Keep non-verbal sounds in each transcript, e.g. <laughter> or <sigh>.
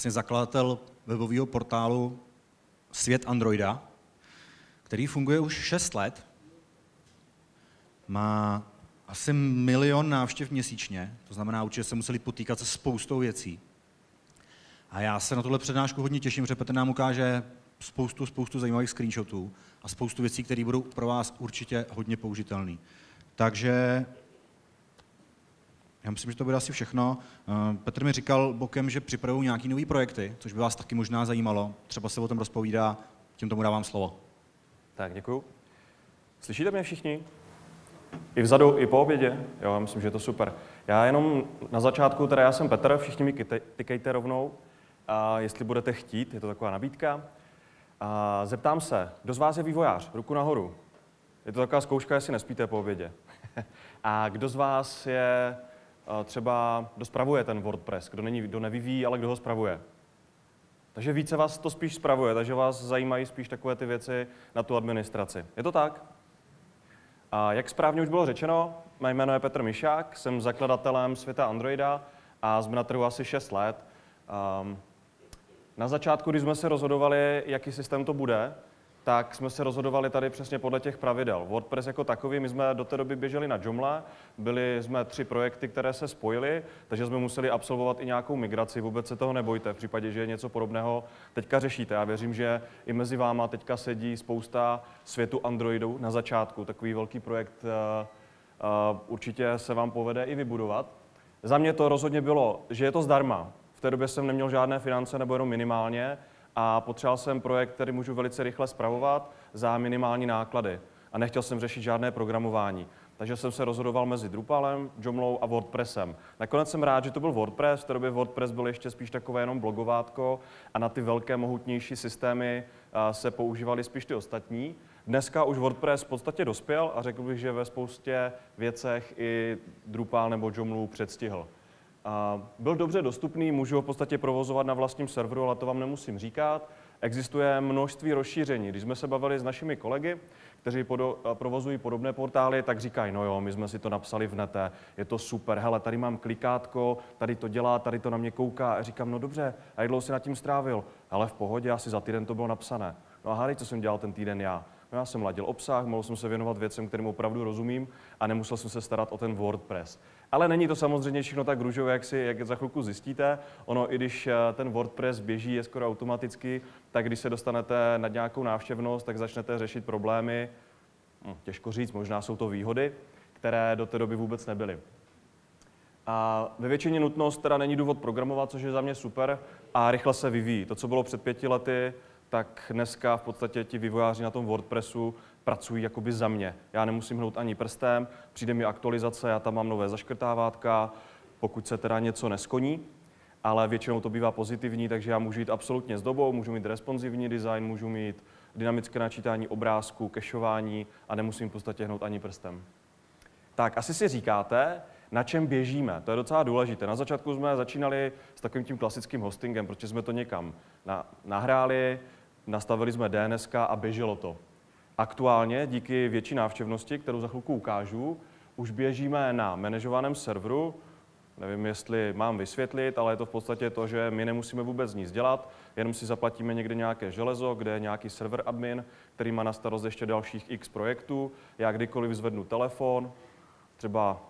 vlastně zakladatel webového portálu Svět Androida, který funguje už 6 let. Má asi milion návštěv měsíčně, to znamená, určitě se museli potýkat se spoustou věcí. A já se na tuhle přednášku hodně těším, že Petr nám ukáže spoustu, spoustu zajímavých screenshotů a spoustu věcí, které budou pro vás určitě hodně použitelné. Takže já myslím, že to bude asi všechno. Eh, Petr mi říkal bokem, že připravují nějaké nové projekty, což by vás taky možná zajímalo. Třeba se o tom rozpovídá, tím tomu dávám slovo. Tak, děkuju. Slyšíte mě všichni? I vzadu, i po obědě? Jo, já myslím, že je to super. Já jenom na začátku, teda já jsem Petr, všichni mi tykejte rovnou, a jestli budete chtít, je to taková nabídka. A zeptám se, kdo z vás je vývojář? Ruku nahoru. Je to taková zkouška, jestli nespíte po obědě. <laughs> a kdo z vás je třeba, kdo spravuje ten WordPress, kdo, není, kdo nevyvíjí, ale kdo ho spravuje? Takže více vás to spíš spravuje, takže vás zajímají spíš takové ty věci na tu administraci. Je to tak? A jak správně už bylo řečeno, mé jméno je Petr Mišák, jsem zakladatelem světa Androida a jsme na trhu asi 6 let. Um, na začátku, když jsme se rozhodovali, jaký systém to bude, tak jsme se rozhodovali tady přesně podle těch pravidel. WordPress jako takový, my jsme do té doby běželi na Joomla, byli jsme tři projekty, které se spojily, takže jsme museli absolvovat i nějakou migraci, vůbec se toho nebojte, v případě, že něco podobného teďka řešíte. Já věřím, že i mezi váma teďka sedí spousta světu Androidu na začátku, takový velký projekt uh, uh, určitě se vám povede i vybudovat. Za mě to rozhodně bylo, že je to zdarma. V té době jsem neměl žádné finance nebo jenom minimálně a potřeboval jsem projekt, který můžu velice rychle spravovat za minimální náklady. A nechtěl jsem řešit žádné programování. Takže jsem se rozhodoval mezi Drupalem, Joomlou a WordPressem. Nakonec jsem rád, že to byl WordPress, v té době WordPress byl ještě spíš takové jenom blogovátko a na ty velké, mohutnější systémy se používaly spíš ty ostatní. Dneska už WordPress v podstatě dospěl a řekl bych, že ve spoustě věcech i Drupal nebo Joomla předstihl. Byl dobře dostupný, můžu ho v podstatě provozovat na vlastním serveru, ale to vám nemusím říkat. Existuje množství rozšíření. Když jsme se bavili s našimi kolegy, kteří podo, provozují podobné portály, tak říkají, no jo, my jsme si to napsali v nete, je to super, hele, tady mám klikátko, tady to dělá, tady to na mě kouká. A říkám, no dobře, a jak dlouho si nad tím strávil? Ale v pohodě, asi za týden to bylo napsané. No a hádej, co jsem dělal ten týden já? No já jsem ladil obsah, mohl jsem se věnovat věcem, kterým opravdu rozumím a nemusel jsem se starat o ten WordPress. Ale není to samozřejmě všechno tak růžové, jak si jak za chvilku zjistíte. Ono, i když eh, ten WordPress běží je skoro automaticky, tak když se dostanete nad nějakou návštěvnost, tak začnete řešit problémy, hm, těžko říct, možná jsou to výhody, které do té doby vůbec nebyly. A ve většině nutnost teda není důvod programovat, což je za mě super a rychle se vyvíjí. To, co bylo před pěti lety, tak dneska v podstatě ti vývojáři na tom WordPressu pracují jakoby za mě. Já nemusím hnout ani prstem, přijde mi aktualizace, já tam mám nové zaškrtávátka, pokud se teda něco neskoní, ale většinou to bývá pozitivní, takže já můžu jít absolutně s dobou, můžu mít responsivní design, můžu mít dynamické načítání obrázků, kešování a nemusím v podstatě hnout ani prstem. Tak asi si říkáte, na čem běžíme. To je docela důležité. Na začátku jsme začínali s takovým tím klasickým hostingem, protože jsme to někam nahráli, nastavili jsme DNS a běželo to. Aktuálně díky větší návštěvnosti, kterou za chvilku ukážu, už běžíme na manažovaném serveru. Nevím, jestli mám vysvětlit, ale je to v podstatě to, že my nemusíme vůbec nic dělat, jenom si zaplatíme někde nějaké železo, kde je nějaký server admin, který má na starost ještě dalších x projektů. Já kdykoliv zvednu telefon, třeba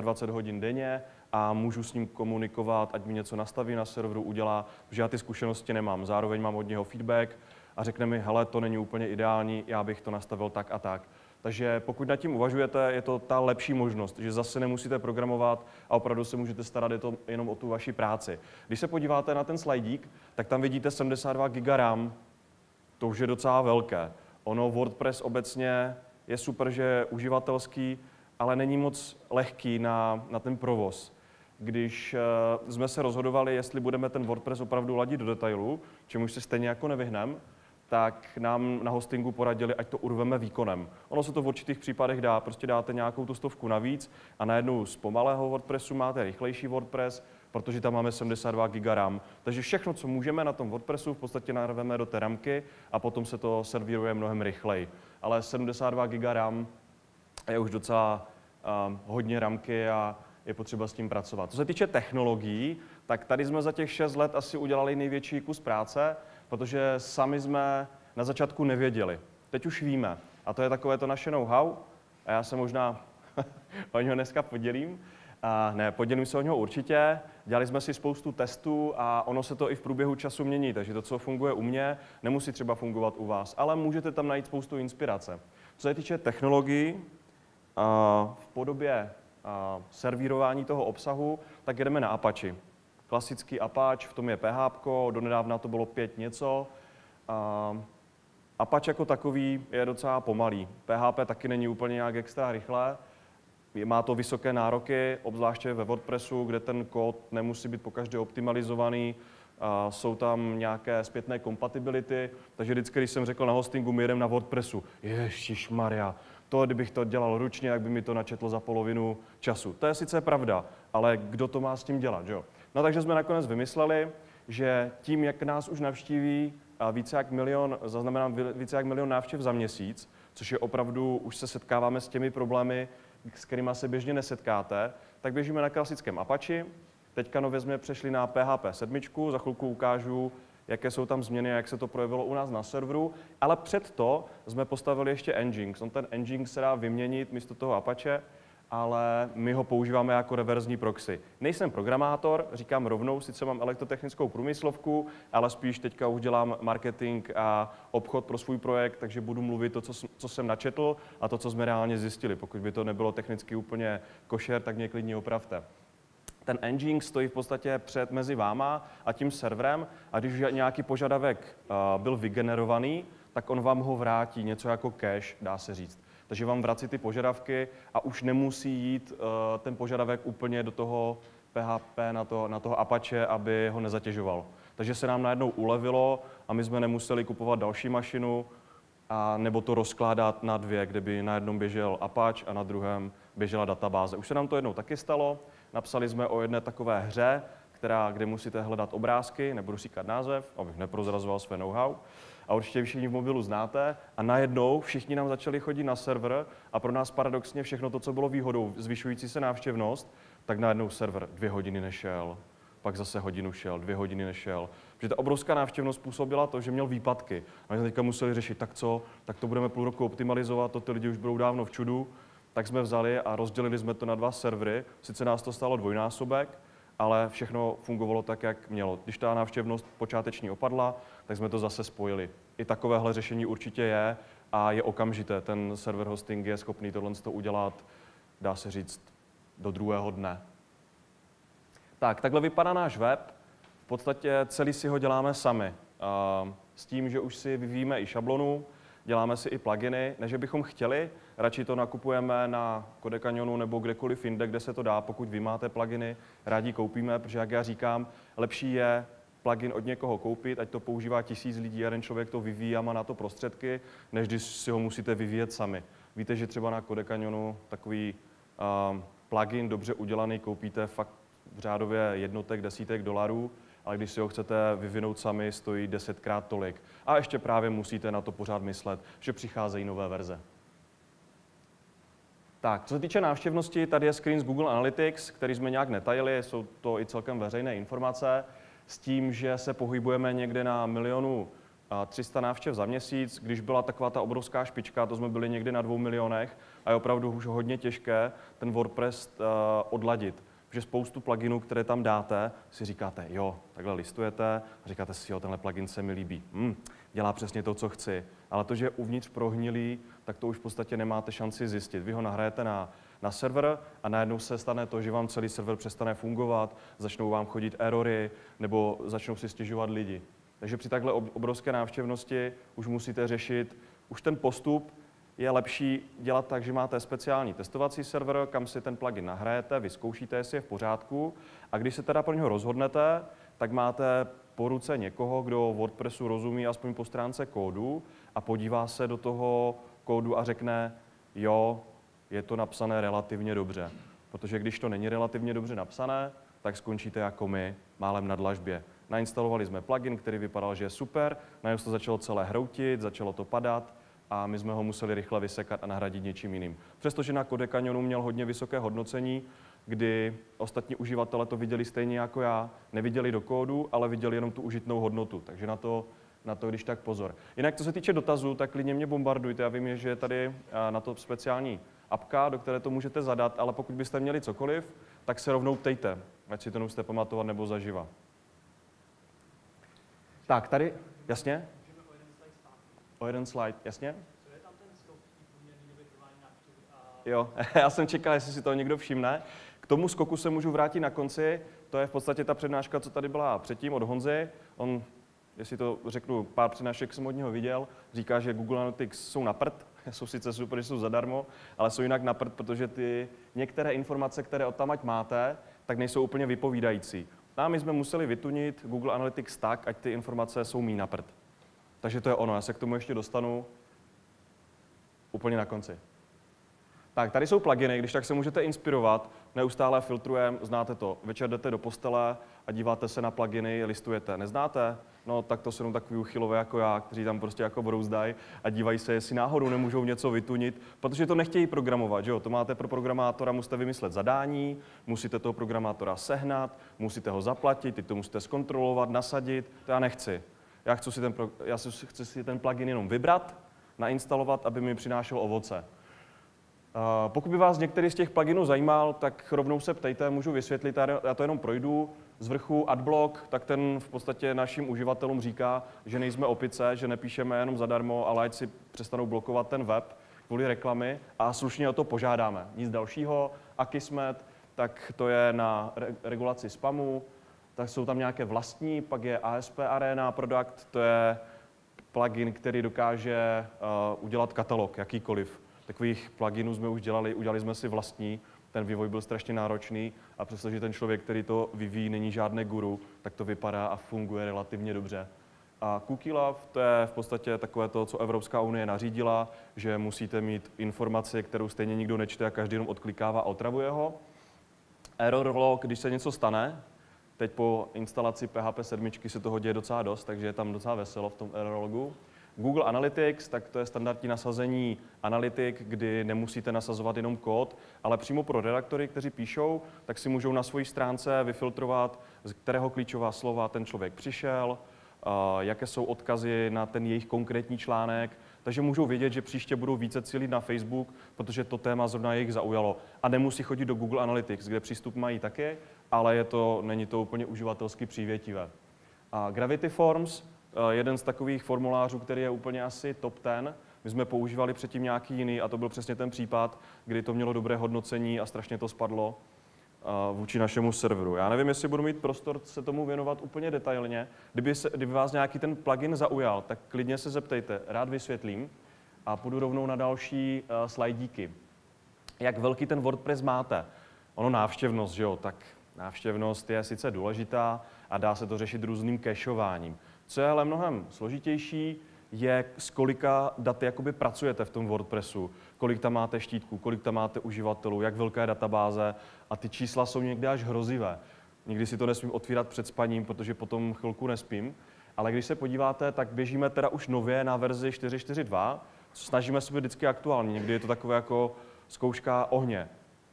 24 hodin denně a můžu s ním komunikovat, ať mi něco nastaví na serveru, udělá, protože já ty zkušenosti nemám. Zároveň mám od něho feedback, a řekne mi, hele, to není úplně ideální, já bych to nastavil tak a tak. Takže pokud nad tím uvažujete, je to ta lepší možnost, že zase nemusíte programovat a opravdu se můžete starat je to jenom o tu vaši práci. Když se podíváte na ten slajdík, tak tam vidíte 72 GB RAM, to už je docela velké. Ono WordPress obecně je super, že je uživatelský, ale není moc lehký na, na ten provoz. Když uh, jsme se rozhodovali, jestli budeme ten WordPress opravdu ladit do detailu, čemuž se stejně jako nevyhneme, tak nám na hostingu poradili, ať to urveme výkonem. Ono se to v určitých případech dá, prostě dáte nějakou tu stovku navíc a najednou z pomalého WordPressu máte rychlejší WordPress, protože tam máme 72 GB RAM. Takže všechno, co můžeme na tom WordPressu, v podstatě narveme do té ramky a potom se to servíruje mnohem rychleji. Ale 72 GB RAM je už docela um, hodně ramky a je potřeba s tím pracovat. Co se týče technologií, tak tady jsme za těch 6 let asi udělali největší kus práce, protože sami jsme na začátku nevěděli. Teď už víme. A to je takové to naše know-how. A já se možná <laughs> o něho dneska podělím. A ne, podělím se o něho určitě. Dělali jsme si spoustu testů a ono se to i v průběhu času mění, takže to, co funguje u mě, nemusí třeba fungovat u vás, ale můžete tam najít spoustu inspirace. Co se týče technologií, v podobě servírování toho obsahu, tak jedeme na Apache. Klasický Apache, v tom je PHP, donedávna to bylo pět něco. Apache jako takový je docela pomalý. PHP taky není úplně nějak extra rychlé. Má to vysoké nároky, obzvláště ve WordPressu, kde ten kód nemusí být pokaždé optimalizovaný, a jsou tam nějaké zpětné kompatibility, takže vždycky, když jsem řekl na hostingu, my na WordPressu, Ježíš Maria, to, kdybych to dělal ručně, jak by mi to načetlo za polovinu času. To je sice pravda, ale kdo to má s tím dělat, jo? No takže jsme nakonec vymysleli, že tím, jak nás už navštíví více jak milion, zaznamenám více jak milion návštěv za měsíc, což je opravdu, už se setkáváme s těmi problémy, s kterými se běžně nesetkáte, tak běžíme na klasickém Apache. Teďka nově jsme přešli na PHP 7, za chvilku ukážu, jaké jsou tam změny, jak se to projevilo u nás na serveru, ale před to jsme postavili ještě Nginx. On ten Nginx se dá vyměnit místo toho Apache, ale my ho používáme jako reverzní proxy. Nejsem programátor, říkám rovnou, sice mám elektrotechnickou průmyslovku, ale spíš teďka už dělám marketing a obchod pro svůj projekt, takže budu mluvit to, co, co jsem načetl a to, co jsme reálně zjistili. Pokud by to nebylo technicky úplně košer, tak mě klidně opravte ten engine stojí v podstatě před mezi váma a tím serverem a když nějaký požadavek uh, byl vygenerovaný, tak on vám ho vrátí, něco jako cache, dá se říct. Takže vám vrací ty požadavky a už nemusí jít uh, ten požadavek úplně do toho PHP, na, to, na toho Apache, aby ho nezatěžoval. Takže se nám najednou ulevilo a my jsme nemuseli kupovat další mašinu, a nebo to rozkládat na dvě, kde by na jednom běžel Apache a na druhém běžela databáze. Už se nám to jednou taky stalo. Napsali jsme o jedné takové hře, která, kde musíte hledat obrázky, nebudu říkat název, abych neprozrazoval své know-how. A určitě všichni v mobilu znáte. A najednou všichni nám začali chodit na server a pro nás paradoxně všechno to, co bylo výhodou, zvyšující se návštěvnost, tak najednou server dvě hodiny nešel, pak zase hodinu šel, dvě hodiny nešel. Protože ta obrovská návštěvnost způsobila to, že měl výpadky. A my jsme teďka museli řešit, tak co, tak to budeme půl roku optimalizovat, to ty lidi už budou dávno v čudu, tak jsme vzali a rozdělili jsme to na dva servery. Sice nás to stalo dvojnásobek, ale všechno fungovalo tak, jak mělo. Když ta návštěvnost počáteční opadla, tak jsme to zase spojili. I takovéhle řešení určitě je a je okamžité. Ten server hosting je schopný tohle udělat, dá se říct, do druhého dne. Tak, takhle vypadá náš web. V podstatě celý si ho děláme sami. S tím, že už si vyvíjíme i šablonu, děláme si i pluginy, než bychom chtěli, radši to nakupujeme na Codecanionu nebo kdekoliv jinde, kde se to dá, pokud vy máte pluginy, rádi koupíme, protože jak já říkám, lepší je plugin od někoho koupit, ať to používá tisíc lidí, jeden člověk to vyvíjí a má na to prostředky, než když si ho musíte vyvíjet sami. Víte, že třeba na Codecanionu takový um, plugin dobře udělaný koupíte fakt v řádově jednotek, desítek dolarů, ale když si ho chcete vyvinout sami, stojí desetkrát tolik. A ještě právě musíte na to pořád myslet, že přicházejí nové verze. Tak, co se týče návštěvnosti, tady je screen z Google Analytics, který jsme nějak netajili, jsou to i celkem veřejné informace, s tím, že se pohybujeme někde na milionu 300 návštěv za měsíc. Když byla taková ta obrovská špička, to jsme byli někde na dvou milionech a je opravdu už hodně těžké ten WordPress odladit že spoustu pluginů, které tam dáte, si říkáte, jo, takhle listujete a říkáte si, jo, tenhle plugin se mi líbí. Hmm, dělá přesně to, co chci. Ale to, že je uvnitř prohnilý, tak to už v podstatě nemáte šanci zjistit. Vy ho nahrajete na, na server a najednou se stane to, že vám celý server přestane fungovat, začnou vám chodit erory nebo začnou si stěžovat lidi. Takže při takhle obrovské návštěvnosti už musíte řešit už ten postup, je lepší dělat tak, že máte speciální testovací server, kam si ten plugin nahrajete, vyzkoušíte, jestli je v pořádku a když se teda pro něho rozhodnete, tak máte po ruce někoho, kdo WordPressu rozumí aspoň po stránce kódu a podívá se do toho kódu a řekne, jo, je to napsané relativně dobře. Protože když to není relativně dobře napsané, tak skončíte jako my, málem na dlažbě. Nainstalovali jsme plugin, který vypadal, že je super, najednou to začalo celé hroutit, začalo to padat, a my jsme ho museli rychle vysekat a nahradit něčím jiným. Přestože na Code Canyonu měl hodně vysoké hodnocení, kdy ostatní uživatelé to viděli stejně jako já, neviděli do kódu, ale viděli jenom tu užitnou hodnotu. Takže na to, na to když tak pozor. Jinak, co se týče dotazů, tak klidně mě bombardujte. Já vím, že je tady na to speciální apka, do které to můžete zadat, ale pokud byste měli cokoliv, tak se rovnou ptejte, ať si to nemusíte pamatovat nebo zaživa. Tak, tady, jasně? O jeden slide, jasně? Jo, <laughs> já jsem čekal, jestli si to někdo všimne. Tomu skoku se můžu vrátit na konci. To je v podstatě ta přednáška, co tady byla předtím od Honzy. On, jestli to řeknu, pár přednášek jsem od něho viděl, říká, že Google Analytics jsou na prd, <laughs> jsou sice super, že jsou zadarmo, ale jsou jinak na prd, protože ty některé informace, které od tam ať máte, tak nejsou úplně vypovídající. A my jsme museli vytunit Google Analytics tak, ať ty informace jsou mý na prd. Takže to je ono, já se k tomu ještě dostanu úplně na konci. Tak, tady jsou pluginy, když tak se můžete inspirovat, neustále filtrujeme, znáte to. Večer jdete do postele a díváte se na pluginy, listujete. Neznáte? No, tak to jsou takový uchylové jako já, kteří tam prostě jako brouzdají a dívají se, jestli náhodou nemůžou něco vytunit, protože to nechtějí programovat, že jo? To máte pro programátora, musíte vymyslet zadání, musíte toho programátora sehnat, musíte ho zaplatit, teď to musíte zkontrolovat, nasadit, to já nechci. Já chci si ten, já chci si ten plugin jenom vybrat, nainstalovat, aby mi přinášel ovoce. Pokud by vás některý z těch pluginů zajímal, tak rovnou se ptejte, můžu vysvětlit, já to jenom projdu. Z vrchu AdBlock, tak ten v podstatě našim uživatelům říká, že nejsme opice, že nepíšeme jenom zadarmo, ale ať si přestanou blokovat ten web kvůli reklamy a slušně o to požádáme. Nic dalšího. Akismet, tak to je na regulaci spamu, tak jsou tam nějaké vlastní, pak je ASP Arena Product, to je plugin, který dokáže uh, udělat katalog, jakýkoliv Takových pluginů jsme už dělali, udělali jsme si vlastní, ten vývoj byl strašně náročný a přestože ten člověk, který to vyvíjí, není žádné guru, tak to vypadá a funguje relativně dobře. A Cookie Love, to je v podstatě takové to, co Evropská unie nařídila, že musíte mít informaci, kterou stejně nikdo nečte a každý jenom odklikává a otravuje ho. Error log, když se něco stane, teď po instalaci PHP 7 se toho děje docela dost, takže je tam docela veselo v tom error logu. Google Analytics, tak to je standardní nasazení analytik, kdy nemusíte nasazovat jenom kód, ale přímo pro redaktory, kteří píšou, tak si můžou na své stránce vyfiltrovat, z kterého klíčová slova ten člověk přišel, jaké jsou odkazy na ten jejich konkrétní článek, takže můžou vědět, že příště budou více cílit na Facebook, protože to téma zrovna jejich zaujalo. A nemusí chodit do Google Analytics, kde přístup mají taky, ale je to, není to úplně uživatelsky přívětivé. A Gravity Forms, jeden z takových formulářů, který je úplně asi top ten. My jsme používali předtím nějaký jiný a to byl přesně ten případ, kdy to mělo dobré hodnocení a strašně to spadlo eh, vůči našemu serveru. Já nevím, jestli budu mít prostor se tomu věnovat úplně detailně. Kdyby, se, kdyby vás nějaký ten plugin zaujal, tak klidně se zeptejte, rád vysvětlím a půjdu rovnou na další uh, slajdíky. Jak velký ten WordPress máte? Ono návštěvnost, že jo? Tak návštěvnost je sice důležitá a dá se to řešit různým cacheováním. Co je ale mnohem složitější, je, s kolika daty jakoby pracujete v tom WordPressu, kolik tam máte štítků, kolik tam máte uživatelů, jak velká je databáze a ty čísla jsou někdy až hrozivé. Nikdy si to nesmím otvírat před spaním, protože potom chvilku nespím. Ale když se podíváte, tak běžíme teda už nově na verzi 4.4.2, snažíme se být vždycky aktuální. Někdy je to takové jako zkouška ohně.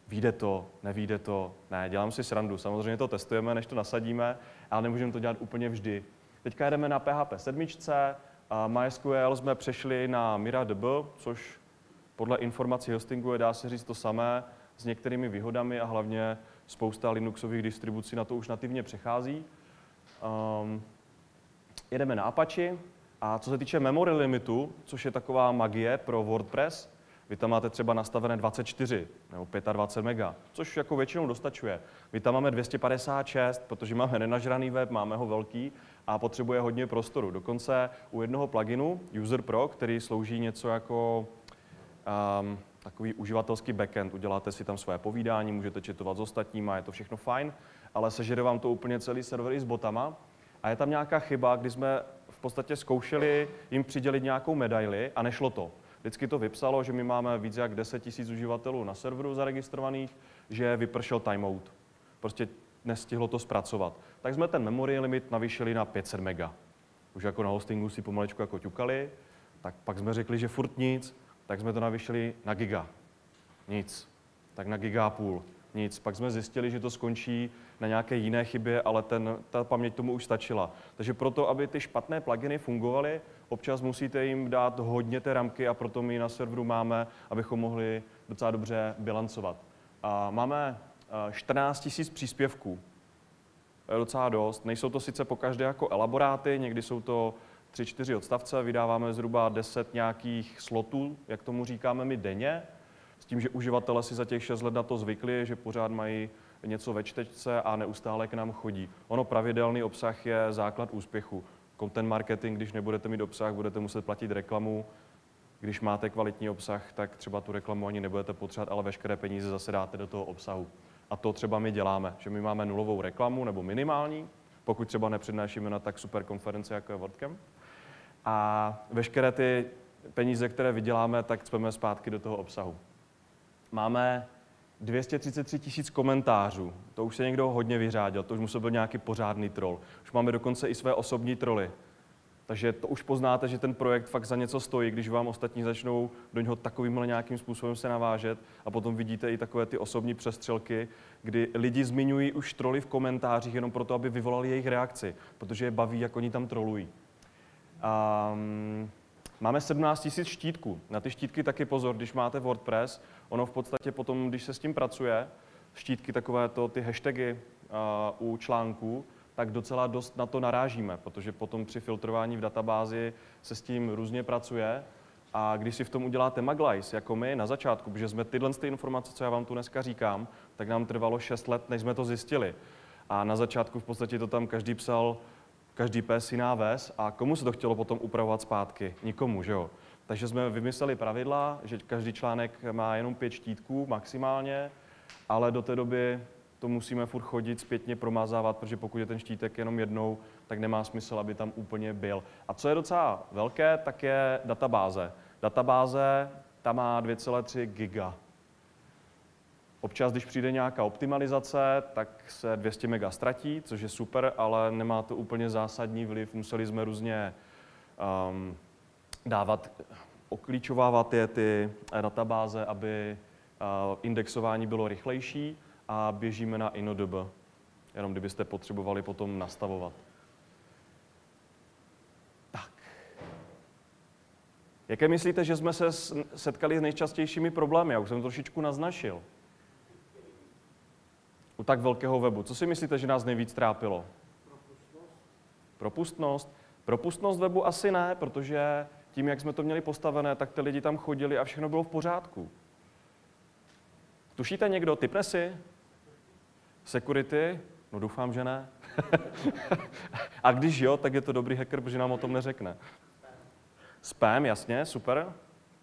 Vyjde to, nevíde to, ne, dělám si srandu. Samozřejmě to testujeme, než to nasadíme, ale nemůžeme to dělat úplně vždy. Teďka jdeme na PHP 7, a MySQL jsme přešli na MiraDB, což podle informací hostingu dá se říct to samé s některými výhodami a hlavně spousta Linuxových distribucí na to už nativně přechází. Um, jedeme na Apache a co se týče memory limitu, což je taková magie pro WordPress, vy tam máte třeba nastavené 24 nebo 25 mega, což jako většinou dostačuje. Vy tam máme 256, protože máme nenažraný web, máme ho velký a potřebuje hodně prostoru. Dokonce u jednoho pluginu, User Pro, který slouží něco jako um, takový uživatelský backend, uděláte si tam své povídání, můžete četovat s ostatníma, je to všechno fajn, ale sežere vám to úplně celý server i s botama. A je tam nějaká chyba, kdy jsme v podstatě zkoušeli jim přidělit nějakou medaili a nešlo to. Vždycky to vypsalo, že my máme více jak 10 000 uživatelů na serveru zaregistrovaných, že vypršel timeout. Prostě nestihlo to zpracovat. Tak jsme ten memory limit navýšili na 500 mega. Už jako na hostingu si pomalečku jako ťukali, tak pak jsme řekli, že furt nic, tak jsme to navýšili na giga. Nic. Tak na giga a půl. Nic. Pak jsme zjistili, že to skončí na nějaké jiné chybě, ale ten, ta paměť tomu už stačila. Takže proto, aby ty špatné pluginy fungovaly, občas musíte jim dát hodně té ramky a proto my na serveru máme, abychom mohli docela dobře bilancovat. A máme 14 000 příspěvků. To je docela dost. Nejsou to sice po každé jako elaboráty, někdy jsou to tři, čtyři odstavce, vydáváme zhruba 10 nějakých slotů, jak tomu říkáme my denně, s tím, že uživatelé si za těch 6 let na to zvykli, že pořád mají něco ve čtečce a neustále k nám chodí. Ono pravidelný obsah je základ úspěchu. Content marketing, když nebudete mít obsah, budete muset platit reklamu. Když máte kvalitní obsah, tak třeba tu reklamu ani nebudete potřebovat, ale veškeré peníze zase dáte do toho obsahu. A to třeba my děláme, že my máme nulovou reklamu nebo minimální, pokud třeba nepřednášíme na tak super konferenci, jako je WordCamp. A veškeré ty peníze, které vyděláme, tak cpeme zpátky do toho obsahu. Máme 233 tisíc komentářů. To už se někdo hodně vyřádil, to už musel byl nějaký pořádný troll. Už máme dokonce i své osobní troly. Takže to už poznáte, že ten projekt fakt za něco stojí, když vám ostatní začnou do něho takovýmhle nějakým způsobem se navážet a potom vidíte i takové ty osobní přestřelky, kdy lidi zmiňují už troly v komentářích jenom proto, aby vyvolali jejich reakci, protože je baví, jak oni tam trolují. Um, máme 17 000 štítků. Na ty štítky taky pozor, když máte WordPress, ono v podstatě potom, když se s tím pracuje, štítky takové to, ty hashtagy uh, u článků, tak docela dost na to narážíme, protože potom při filtrování v databázi se s tím různě pracuje. A když si v tom uděláte maglice, jako my na začátku, protože jsme tyhle ty informace, co já vám tu dneska říkám, tak nám trvalo 6 let, než jsme to zjistili. A na začátku v podstatě to tam každý psal, každý pes jiná ves a komu se to chtělo potom upravovat zpátky? Nikomu, že jo? Takže jsme vymysleli pravidla, že každý článek má jenom pět štítků maximálně, ale do té doby to musíme furt chodit, zpětně promazávat, protože pokud je ten štítek jenom jednou, tak nemá smysl, aby tam úplně byl. A co je docela velké, tak je databáze. Databáze, ta má 2,3 giga. Občas, když přijde nějaká optimalizace, tak se 200 mega ztratí, což je super, ale nemá to úplně zásadní vliv. Museli jsme různě um, dávat, oklíčovávat je ty databáze, aby uh, indexování bylo rychlejší a běžíme na InnoDB, jenom kdybyste potřebovali potom nastavovat. Jaké myslíte, že jsme se setkali s nejčastějšími problémy? Já už jsem trošičku naznačil. U tak velkého webu. Co si myslíte, že nás nejvíc trápilo? Propustnost. Propustnost. Propustnost webu asi ne, protože tím, jak jsme to měli postavené, tak ty lidi tam chodili a všechno bylo v pořádku. Tušíte někdo? Typne si? Security? No doufám, že ne. <laughs> a když jo, tak je to dobrý hacker, protože nám o tom neřekne. Spam, jasně, super.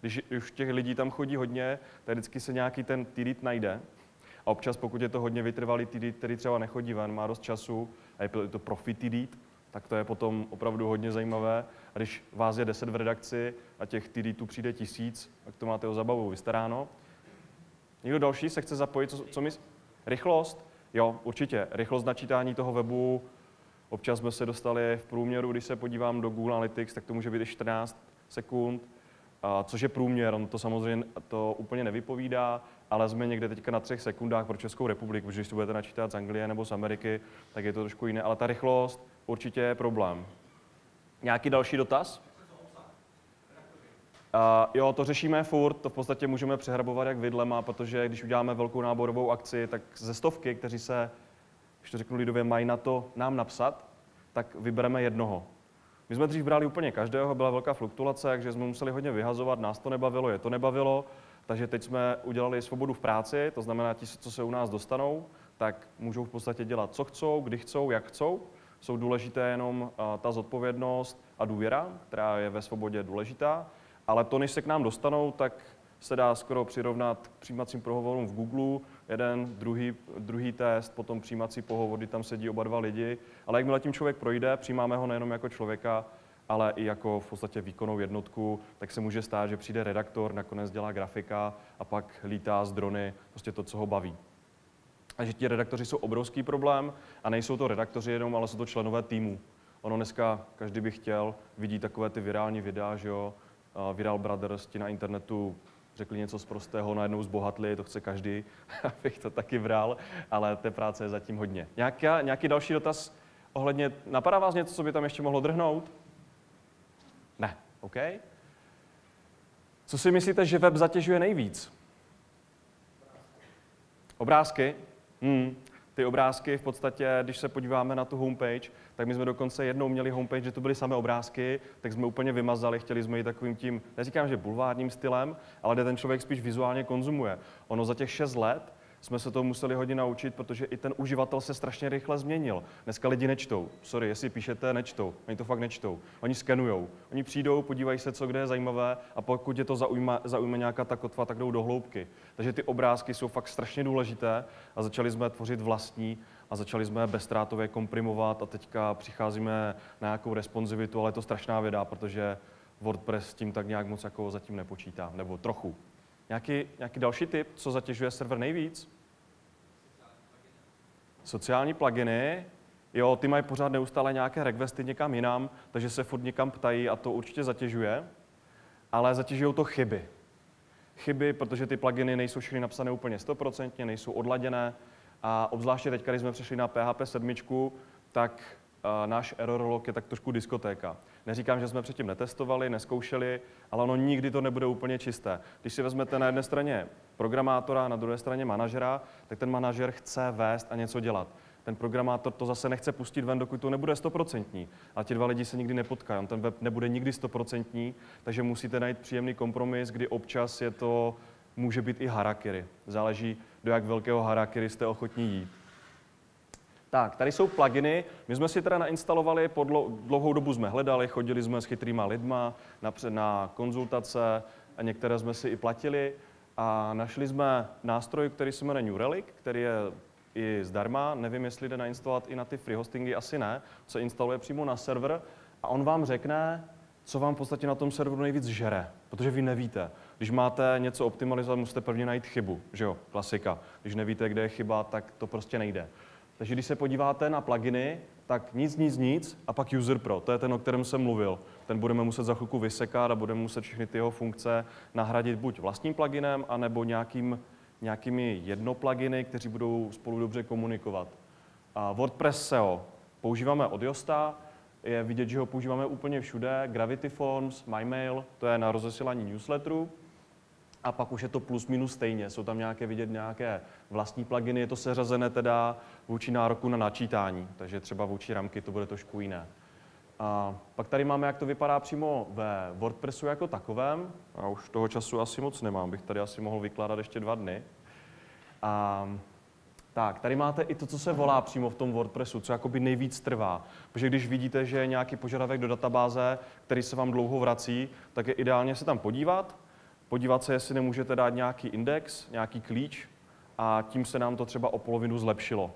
Když už těch lidí tam chodí hodně, tak vždycky se nějaký ten TDIT najde. A občas, pokud je to hodně vytrvalý TDIT, který třeba nechodí ven, má dost času, a je to profi TDIT, tak to je potom opravdu hodně zajímavé. A když vás je 10 v redakci a těch TDITů přijde tisíc, tak to máte o zabavu vystaráno. Někdo další se chce zapojit? Co, co my... Rychlost? Jo, určitě. Rychlost načítání toho webu, občas jsme se dostali v průměru, když se podívám do Google Analytics, tak to může být 14 sekund, což je průměr, on to samozřejmě to úplně nevypovídá, ale jsme někde teďka na třech sekundách pro Českou republiku, protože když to budete načítat z Anglie nebo z Ameriky, tak je to trošku jiné, ale ta rychlost určitě je problém. Nějaký další dotaz? Uh, jo, to řešíme furt, to v podstatě můžeme přehrabovat jak vidlema, protože když uděláme velkou náborovou akci, tak ze stovky, kteří se, když to řeknu lidově, mají na to nám napsat, tak vybereme jednoho. My jsme dřív brali úplně každého, byla velká fluktuace, takže jsme museli hodně vyhazovat, nás to nebavilo, je to nebavilo, takže teď jsme udělali svobodu v práci, to znamená, ti, co se u nás dostanou, tak můžou v podstatě dělat, co chcou, kdy chcou, jak chcou. Jsou důležité jenom uh, ta zodpovědnost a důvěra, která je ve svobodě důležitá. Ale to, než se k nám dostanou, tak se dá skoro přirovnat k přijímacím pohovorům v Google. Jeden, druhý, druhý test, potom přijímací pohovor, kdy tam sedí oba dva lidi. Ale jakmile tím člověk projde, přijímáme ho nejenom jako člověka, ale i jako v podstatě výkonnou jednotku, tak se může stát, že přijde redaktor, nakonec dělá grafika a pak lítá z drony, prostě to, co ho baví. A že ti redaktoři jsou obrovský problém a nejsou to redaktoři jenom, ale jsou to členové týmu. Ono dneska každý by chtěl, vidí takové ty virální videa, že jo, Viral Brothers, ti na internetu řekli něco z prostého, najednou zbohatli, to chce každý, <laughs> abych to taky bral, ale té práce je zatím hodně. Nějaký, nějaký další dotaz ohledně, napadá vás něco, co by tam ještě mohlo drhnout? Ne, OK. Co si myslíte, že web zatěžuje nejvíc? Obrázky? Hmm. Ty obrázky v podstatě, když se podíváme na tu homepage, tak my jsme dokonce jednou měli homepage, že to byly samé obrázky, tak jsme úplně vymazali, chtěli jsme jít takovým tím, neříkám, že bulvárním stylem, ale kde ten člověk spíš vizuálně konzumuje. Ono za těch 6 let jsme se to museli hodně naučit, protože i ten uživatel se strašně rychle změnil. Dneska lidi nečtou. Sorry, jestli píšete, nečtou. Oni to fakt nečtou. Oni skenujou. Oni přijdou, podívají se, co kde je zajímavé a pokud je to zaujme, zaujme nějaká ta kotva, tak jdou do hloubky. Takže ty obrázky jsou fakt strašně důležité a začali jsme tvořit vlastní a začali jsme bezstrátově komprimovat a teďka přicházíme na nějakou responsivitu, ale je to strašná věda, protože WordPress s tím tak nějak moc jako zatím nepočítá, nebo trochu. Nějaký, nějaký další tip, co zatěžuje server nejvíc? Sociální pluginy, jo, ty mají pořád neustále nějaké requesty někam jinam, takže se furt někam ptají a to určitě zatěžuje, ale zatěžují to chyby. Chyby, protože ty pluginy nejsou všechny napsané úplně stoprocentně, nejsou odladěné. A obzvláště teď, když jsme přešli na PHP 7, tak náš error log je tak trošku diskotéka. Neříkám, že jsme předtím netestovali, neskoušeli, ale ono nikdy to nebude úplně čisté. Když si vezmete na jedné straně programátora, na druhé straně manažera, tak ten manažer chce vést a něco dělat. Ten programátor to zase nechce pustit ven, dokud to nebude stoprocentní. A ti dva lidi se nikdy nepotkají. On ten web nebude nikdy stoprocentní, takže musíte najít příjemný kompromis, kdy občas je to, může být i harakiri. Záleží, do jak velkého harakiri jste ochotní jít. Tak, tady jsou pluginy. My jsme si teda nainstalovali, po dlouhou dobu jsme hledali, chodili jsme s chytrýma lidma napřed na konzultace a některé jsme si i platili. A našli jsme nástroj, který se jmenuje New Relic, který je i zdarma. Nevím, jestli jde nainstalovat i na ty free hostingy, asi ne. Se instaluje přímo na server a on vám řekne, co vám v podstatě na tom serveru nejvíc žere, protože vy nevíte. Když máte něco optimalizovat, musíte prvně najít chybu, že jo, klasika. Když nevíte, kde je chyba, tak to prostě nejde. Takže když se podíváte na pluginy, tak nic, nic, nic a pak User Pro, to je ten, o kterém jsem mluvil. Ten budeme muset za chvilku vysekat a budeme muset všechny ty jeho funkce nahradit buď vlastním pluginem, anebo nějakým, nějakými jednopluginy, kteří budou spolu dobře komunikovat. A WordPress SEO používáme od Josta, je vidět, že ho používáme úplně všude. Gravity Forms, MyMail, to je na rozesílání newsletterů a pak už je to plus minus stejně. Jsou tam nějaké vidět nějaké vlastní pluginy, je to seřazené teda vůči nároku na načítání, takže třeba vůči ramky to bude trošku jiné. A pak tady máme, jak to vypadá přímo ve WordPressu jako takovém. A už toho času asi moc nemám, bych tady asi mohl vykládat ještě dva dny. A tak, tady máte i to, co se volá přímo v tom WordPressu, co jakoby nejvíc trvá. Protože když vidíte, že je nějaký požadavek do databáze, který se vám dlouho vrací, tak je ideálně se tam podívat, podívat se, jestli nemůžete dát nějaký index, nějaký klíč a tím se nám to třeba o polovinu zlepšilo.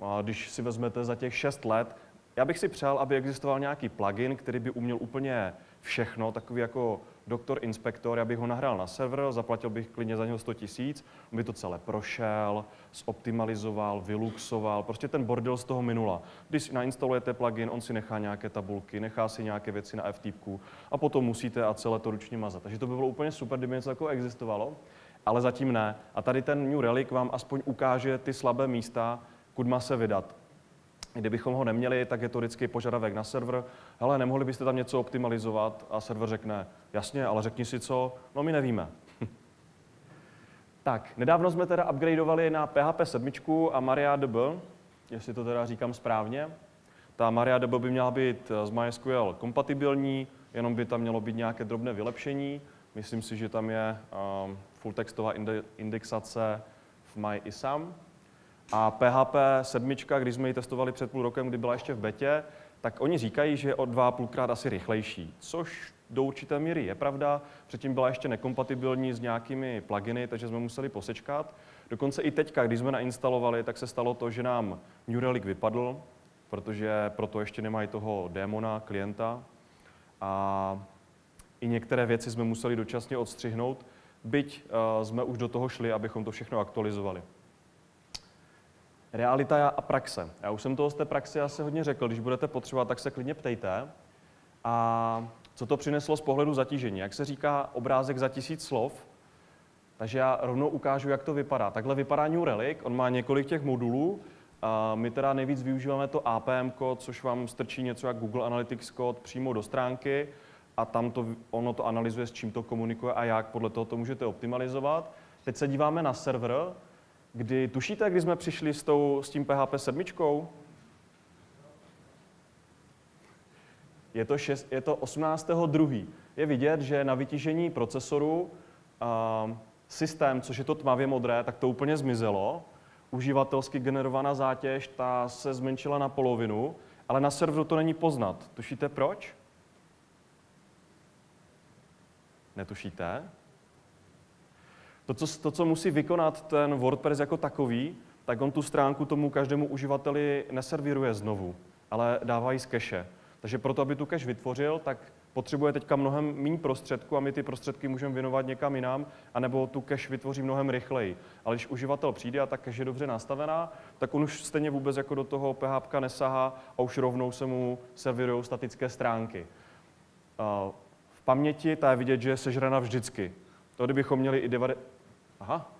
A když si vezmete za těch 6 let, já bych si přál, aby existoval nějaký plugin, který by uměl úplně všechno, takový jako doktor inspektor, já bych ho nahrál na server, zaplatil bych klidně za něho 100 tisíc, on by to celé prošel, zoptimalizoval, vyluxoval, prostě ten bordel z toho minula. Když nainstalujete plugin, on si nechá nějaké tabulky, nechá si nějaké věci na FTP a potom musíte a celé to ručně mazat. Takže to by bylo úplně super, kdyby něco takového existovalo, ale zatím ne. A tady ten New Relic vám aspoň ukáže ty slabé místa, kudma se vydat. Kdybychom ho neměli, tak je to vždycky požadavek na server. Hele, nemohli byste tam něco optimalizovat? A server řekne, jasně, ale řekni si co? No my nevíme. <laughs> tak, nedávno jsme teda upgradeovali na PHP 7 a MariaDB, jestli to teda říkám správně. Ta MariaDB by měla být s MySQL kompatibilní, jenom by tam mělo být nějaké drobné vylepšení. Myslím si, že tam je um, full textová indexace v MyISAM, a PHP 7, když jsme ji testovali před půl rokem, kdy byla ještě v betě, tak oni říkají, že je o dva půlkrát asi rychlejší, což do určité míry je pravda. Předtím byla ještě nekompatibilní s nějakými pluginy, takže jsme museli posečkat. Dokonce i teďka, když jsme nainstalovali, tak se stalo to, že nám New Relic vypadl, protože proto ještě nemají toho démona, klienta. A i některé věci jsme museli dočasně odstřihnout, byť uh, jsme už do toho šli, abychom to všechno aktualizovali. Realita a praxe. Já už jsem toho z té praxe asi hodně řekl. Když budete potřebovat, tak se klidně ptejte. A Co to přineslo z pohledu zatížení? Jak se říká obrázek za tisíc slov? Takže já rovnou ukážu, jak to vypadá. Takhle vypadá New Relic, on má několik těch modulů. My teda nejvíc využíváme to APM kód, což vám strčí něco jak Google Analytics kód přímo do stránky a tam to, ono to analyzuje, s čím to komunikuje a jak, podle toho to můžete optimalizovat. Teď se díváme na server, kdy tušíte, kdy jsme přišli s, tou, s tím PHP 7? Je to, šest, je to 18.2. Je vidět, že na vytížení procesoru uh, systém, což je to tmavě modré, tak to úplně zmizelo. Uživatelsky generovaná zátěž, ta se zmenšila na polovinu, ale na serveru to není poznat. Tušíte proč? Netušíte? To co, to, co musí vykonat ten WordPress jako takový, tak on tu stránku tomu každému uživateli neservíruje znovu, ale dává ji z cache. Takže proto, aby tu cache vytvořil, tak potřebuje teďka mnohem méně prostředků a my ty prostředky můžeme věnovat někam jinam, anebo tu cache vytvoří mnohem rychleji. Ale když uživatel přijde a ta cache je dobře nastavená, tak on už stejně vůbec jako do toho PHP nesahá a už rovnou se mu servírují statické stránky. V paměti ta je vidět, že je sežrana vždycky. To, kdybychom měli i 90... Aha.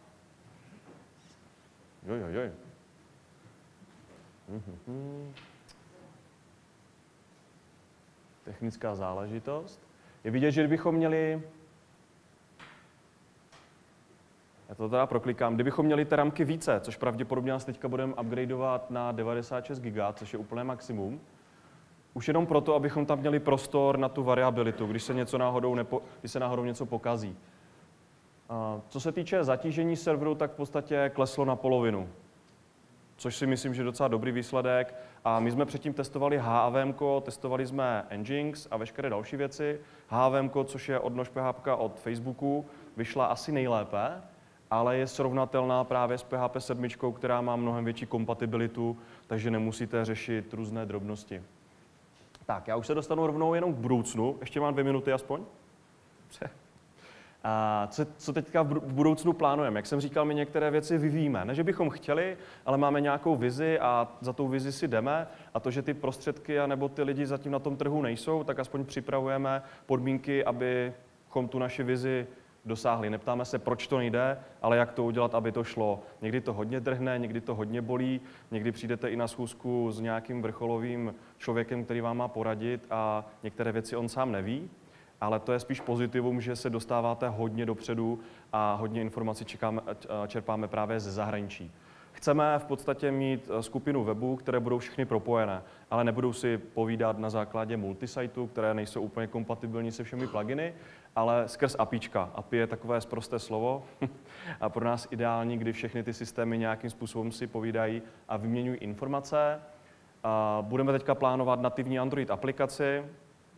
Jo, jo, jo. Mhm. Technická záležitost. Je vidět, že kdybychom měli já to teda proklikám. Kdybychom měli ty ramky více, což pravděpodobně nás teďka budeme upgradeovat na 96 GB, což je úplné maximum, už jenom proto, abychom tam měli prostor na tu variabilitu, když se, něco náhodou nepo, když se náhodou něco pokazí. Co se týče zatížení serveru, tak v podstatě kleslo na polovinu, což si myslím, že je docela dobrý výsledek. A my jsme předtím testovali HAVM, testovali jsme Nginx a veškeré další věci. HAVM, což je odnož PHP od Facebooku, vyšla asi nejlépe, ale je srovnatelná právě s PHP 7, která má mnohem větší kompatibilitu, takže nemusíte řešit různé drobnosti. Tak, já už se dostanu rovnou jenom k budoucnu. Ještě mám dvě minuty aspoň? Dobře. A co, co teďka v budoucnu plánujeme? Jak jsem říkal, my některé věci vyvíjíme. Ne, že bychom chtěli, ale máme nějakou vizi a za tou vizi si jdeme. A to, že ty prostředky nebo ty lidi zatím na tom trhu nejsou, tak aspoň připravujeme podmínky, abychom tu naši vizi dosáhli. Neptáme se, proč to nejde, ale jak to udělat, aby to šlo. Někdy to hodně drhne, někdy to hodně bolí, někdy přijdete i na schůzku s nějakým vrcholovým člověkem, který vám má poradit a některé věci on sám neví ale to je spíš pozitivum, že se dostáváte hodně dopředu a hodně informací čekáme, čerpáme právě ze zahraničí. Chceme v podstatě mít eh, skupinu webů, které budou všechny propojené, ale nebudou si povídat na základě multisiteu, které nejsou úplně kompatibilní se všemi pluginy, ale skrz APIčka. API je takové zprosté slovo <laughs> a pro nás ideální, kdy všechny ty systémy nějakým způsobem si povídají a vyměňují informace. Budeme teďka plánovat nativní Android aplikaci,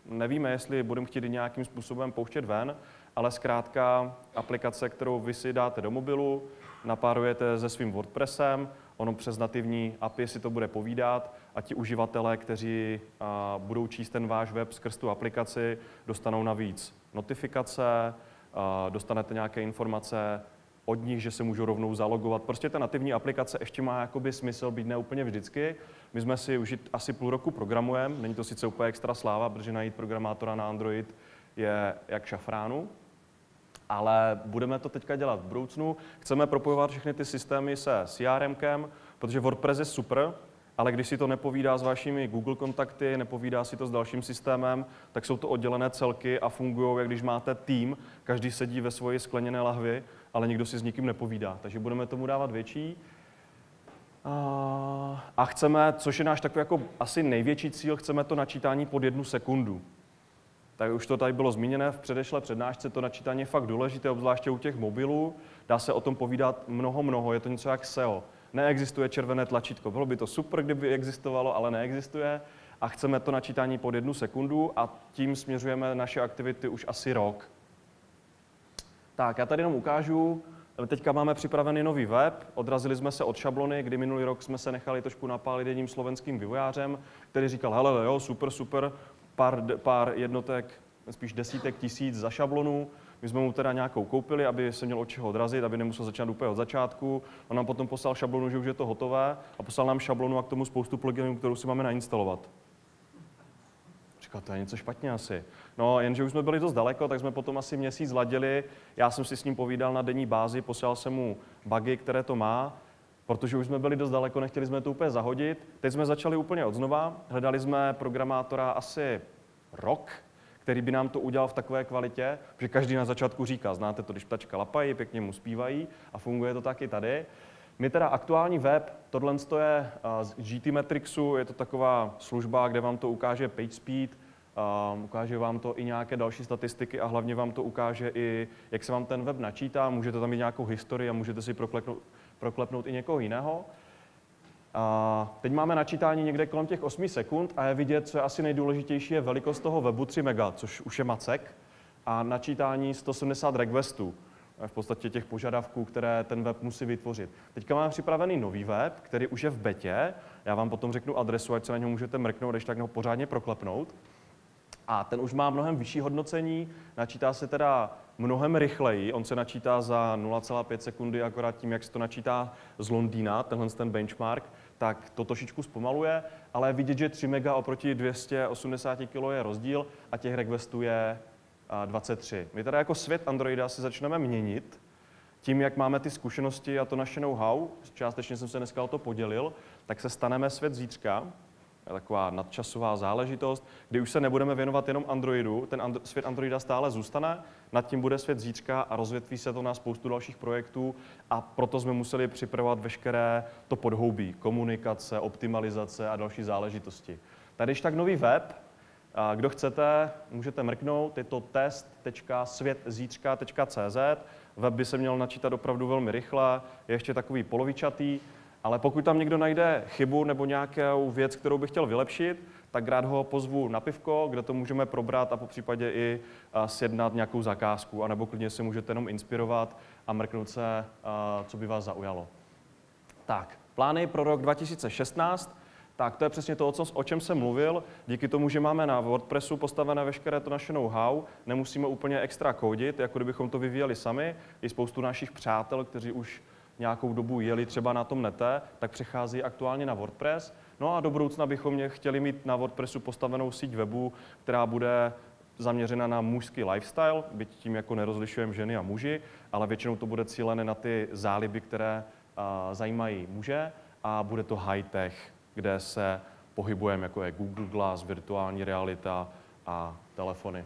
nevíme, jestli budeme chtít nějakým způsobem pouštět ven, ale zkrátka aplikace, kterou vy si dáte do mobilu, napárujete se svým WordPressem, ono přes nativní API si to bude povídat a ti uživatelé, kteří budou číst ten váš web skrz tu aplikaci, dostanou navíc notifikace, dostanete nějaké informace od nich, že se můžou rovnou zalogovat. Prostě ta nativní aplikace ještě má jakoby smysl být neúplně vždycky. My jsme si už asi půl roku programujeme, není to sice úplně extra sláva, protože najít programátora na Android je jak šafránu, ale budeme to teďka dělat v budoucnu. Chceme propojovat všechny ty systémy se CRMkem, protože WordPress je super, ale když si to nepovídá s vašimi Google kontakty, nepovídá si to s dalším systémem, tak jsou to oddělené celky a fungují, jak když máte tým, každý sedí ve svoji skleněné lahvi, ale nikdo si s nikým nepovídá. Takže budeme tomu dávat větší. A chceme, což je náš takový jako asi největší cíl, chceme to načítání pod jednu sekundu. Tak už to tady bylo zmíněné v předešlé přednášce, to načítání je fakt důležité, obzvláště u těch mobilů. Dá se o tom povídat mnoho, mnoho, je to něco jak SEO. Neexistuje červené tlačítko. Bylo by to super, kdyby existovalo, ale neexistuje. A chceme to načítání pod jednu sekundu a tím směřujeme naše aktivity už asi rok. Tak, já tady jenom ukážu, Teďka máme připravený nový web, odrazili jsme se od šablony, kdy minulý rok jsme se nechali trošku napálit jedním slovenským vývojářem, který říkal, hele, jo, super, super, pár, pár jednotek, spíš desítek tisíc za šablonu, my jsme mu teda nějakou koupili, aby se měl od čeho odrazit, aby nemusel začínat úplně od začátku. On nám potom poslal šablonu, že už je to hotové a poslal nám šablonu a k tomu spoustu pluginů, kterou si máme nainstalovat. Říkal, to je něco špatně asi. No, jenže už jsme byli dost daleko, tak jsme potom asi měsíc ladili. Já jsem si s ním povídal na denní bázi, posílal jsem mu bugy, které to má, protože už jsme byli dost daleko, nechtěli jsme to úplně zahodit. Teď jsme začali úplně od znova, hledali jsme programátora asi rok, který by nám to udělal v takové kvalitě, že každý na začátku říká, znáte to, když ptačka lapají, pěkně mu zpívají a funguje to taky tady. My teda aktuální web, tohle je z GT Metrixu, je to taková služba, kde vám to ukáže PageSpeed, Um, ukáže vám to i nějaké další statistiky a hlavně vám to ukáže i, jak se vám ten web načítá. Můžete tam mít nějakou historii a můžete si proklepnout, proklepnout i někoho jiného. A teď máme načítání někde kolem těch 8 sekund a je vidět, co je asi nejdůležitější, je velikost toho webu 3 MB, což už je macek, a načítání 170 requestů v podstatě těch požadavků, které ten web musí vytvořit. Teďka máme připravený nový web, který už je v betě. Já vám potom řeknu adresu, ať se na něho můžete mrknout, když tak ho pořádně proklepnout. A ten už má mnohem vyšší hodnocení, načítá se teda mnohem rychleji, on se načítá za 0,5 sekundy, akorát tím, jak se to načítá z Londýna, tenhle ten benchmark, tak to trošičku zpomaluje, ale vidět, že 3 mega oproti 280 kg je rozdíl a těch requestů je 23. My teda jako svět Androida si začneme měnit, tím, jak máme ty zkušenosti a to naše know-how, částečně jsem se dneska o to podělil, tak se staneme svět zítřka, taková nadčasová záležitost, kdy už se nebudeme věnovat jenom Androidu, ten and- svět Androida stále zůstane, nad tím bude svět zítřka a rozvětví se to na spoustu dalších projektů a proto jsme museli připravovat veškeré to podhoubí, komunikace, optimalizace a další záležitosti. Tady když tak nový web, a kdo chcete, můžete mrknout, je to test.světzítřka.cz. Web by se měl načítat opravdu velmi rychle, je ještě takový polovičatý, ale pokud tam někdo najde chybu nebo nějakou věc, kterou by chtěl vylepšit, tak rád ho pozvu na pivko, kde to můžeme probrat a po případě i sjednat nějakou zakázku, anebo klidně si můžete jenom inspirovat a mrknout se, co by vás zaujalo. Tak, plány pro rok 2016. Tak to je přesně to, o čem jsem mluvil. Díky tomu, že máme na WordPressu postavené veškeré to naše know-how, nemusíme úplně extra kódit, jako kdybychom to vyvíjeli sami. I spoustu našich přátel, kteří už nějakou dobu jeli třeba na tom nete, tak přechází aktuálně na WordPress. No a do budoucna bychom mě chtěli mít na WordPressu postavenou síť webu, která bude zaměřena na mužský lifestyle, byť tím jako nerozlišujeme ženy a muži, ale většinou to bude cílené na ty záliby, které a, zajímají muže a bude to high-tech, kde se pohybujeme, jako je Google Glass, virtuální realita a telefony.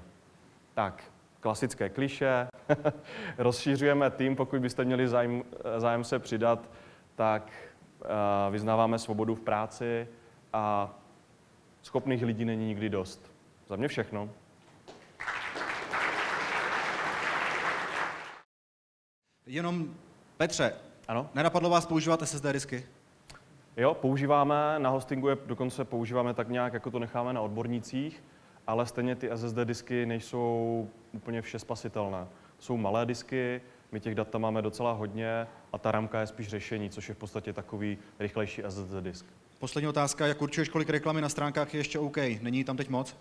Tak, klasické kliše. <laughs> Rozšířujeme tým, pokud byste měli zájem, zájem se přidat, tak uh, vyznáváme svobodu v práci a schopných lidí není nikdy dost. Za mě všechno. Jenom, Petře, ano? nenapadlo vás používat SSD disky? Jo, používáme, na hostingu je dokonce používáme tak nějak, jako to necháme na odbornících, ale stejně ty SSD disky nejsou úplně vše spasitelné. Jsou malé disky, my těch data máme docela hodně a ta ramka je spíš řešení, což je v podstatě takový rychlejší SSD disk. Poslední otázka, jak určuješ, kolik reklamy na stránkách je ještě OK? Není tam teď moc?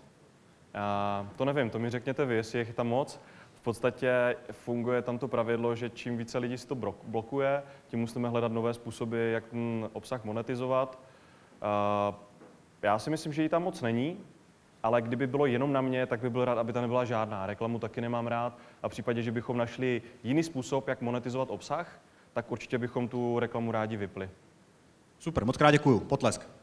A to nevím, to mi řekněte vy, jestli je tam moc. V podstatě funguje tam to pravidlo, že čím více lidí si to blokuje, tím musíme hledat nové způsoby, jak ten obsah monetizovat. A já si myslím, že jí tam moc není, ale kdyby bylo jenom na mě, tak bych byl rád, aby tam nebyla žádná. Reklamu taky nemám rád a v případě, že bychom našli jiný způsob, jak monetizovat obsah, tak určitě bychom tu reklamu rádi vypli. Super, moc krát děkuju. Potlesk.